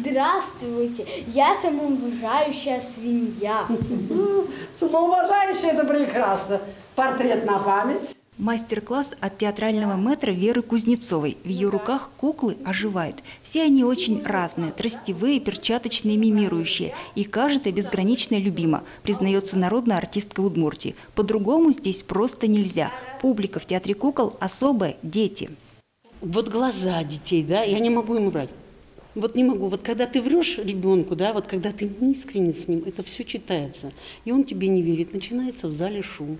Здравствуйте, я самоуважающая свинья. Самоуважающая – это прекрасно. Портрет на память. Мастер-класс от театрального мэтра Веры Кузнецовой. В ее руках куклы оживают. Все они очень разные, тростевые, перчаточные, мимирующие. И каждая безгранично любима, признается народная артистка Удмуртии. По-другому здесь просто нельзя. Публика в театре кукол особая – дети. Вот глаза детей, да, я не могу ему врать. Вот не могу. Вот когда ты врешь ребенку, да, вот когда ты не искренне с ним, это все читается. И он тебе не верит. Начинается в зале шум.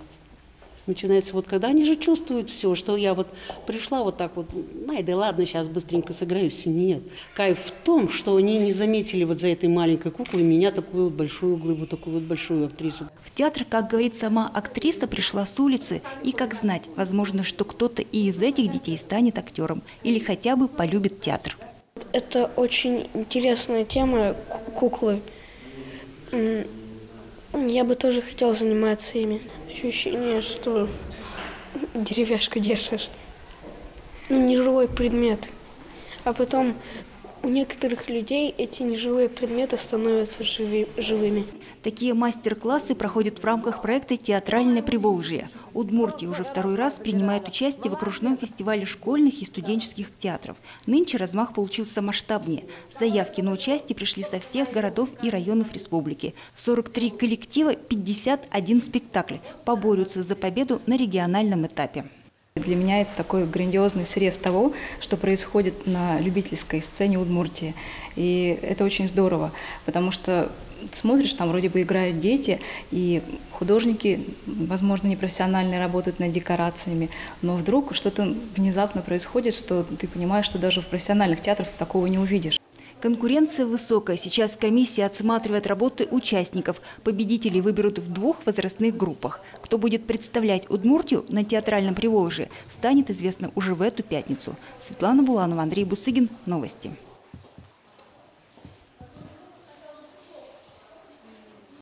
Начинается вот когда они же чувствуют все, что я вот пришла вот так вот, ай, да ладно, сейчас быстренько сыграюсь. Нет. Кайф в том, что они не заметили вот за этой маленькой куклой меня такую вот большую глыбу, такую вот большую актрису. В театр, как говорит сама актриса, пришла с улицы. И как знать, возможно, что кто-то и из этих детей станет актером. Или хотя бы полюбит театр. Это очень интересная тема, куклы. Я бы тоже хотел заниматься ими. Ощущение, что деревяшку держишь. Ну, не живой предмет. А потом у некоторых людей эти неживые предметы становятся живи, живыми. Такие мастер-классы проходят в рамках проекта «Театральное Приволжье». Удмуртия уже второй раз принимает участие в окружном фестивале школьных и студенческих театров. Нынче размах получился масштабнее. Заявки на участие пришли со всех городов и районов республики. 43 коллектива, 51 спектакль поборются за победу на региональном этапе. Для меня это такой грандиозный срез того, что происходит на любительской сцене Удмуртии. И это очень здорово, потому что смотришь, там вроде бы играют дети, и художники, возможно, непрофессиональные работают над декорациями, но вдруг что-то внезапно происходит, что ты понимаешь, что даже в профессиональных театрах ты такого не увидишь. Конкуренция высокая. Сейчас комиссия отсматривает работы участников. Победителей выберут в двух возрастных группах. Кто будет представлять Удмуртию на театральном Приволжье, станет известно уже в эту пятницу. Светлана Буланова, Андрей Бусыгин. Новости.